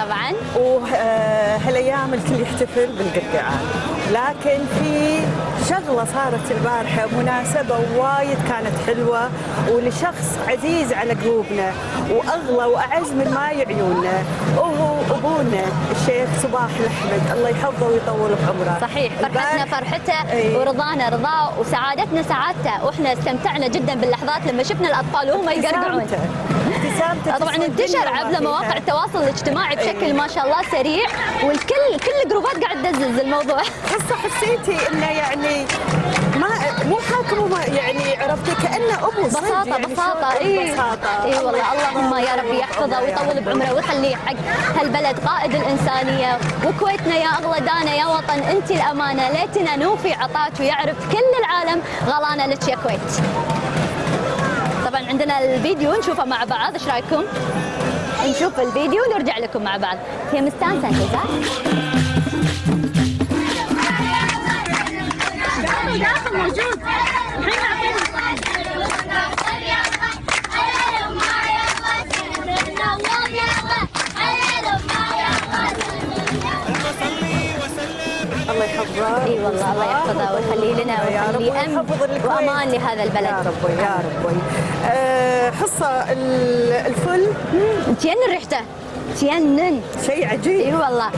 طبعا. وهالايام الكل يحتفل بالقرقعان. لكن في شغلة صارت البارحة مناسبة وايد كانت حلوة ولشخص عزيز على قلوبنا وأغلى وأعز من ما يعيوننا وهو ابونا الشيخ صباح الأحمد. الله يحفظه ويطول بعمره صحيح. فرحتنا فرحته إيه. ورضانا رضاه وسعادتنا سعادته وإحنا استمتعنا جدا باللحظات لما شفنا الأطفال وهم يقرقعون. طبعا انتشر عبر. مواقع التواصل الاجتماعي بشكل إيه. ما شاء الله سريع. والكل كل الجروبات قاعد تدزز الموضوع. قصة حسيتي إنه يعني ما مو حاكم وما يعني عرفتي؟ كأنه أبو صدق بساطة يعني بساطة. شلون اي ببساطة اي والله. اللهم يا رب يحفظه ويطول بعمره ويخليه حق هالبلد قائد الإنسانية. وكويتنا يا أغلى دانا يا وطن أنت الأمانة. ليتنا نوفي عطاك ويعرف كل العالم. غلانا لك يا كويت. طبعا عندنا الفيديو نشوفه مع بعض. إيش رأيكم؟ نشوف الفيديو ونرجع لكم مع بعض انت صح؟ داخل موجود الله يحفظه إي والله الله يحفظه ويخليه لنا يا رب ويخليه امن. وأمان لهذا يا البلد رب يا رب أه حصة ال- الفل. تينن ريحته تينن. شيء عجيب. إي والله.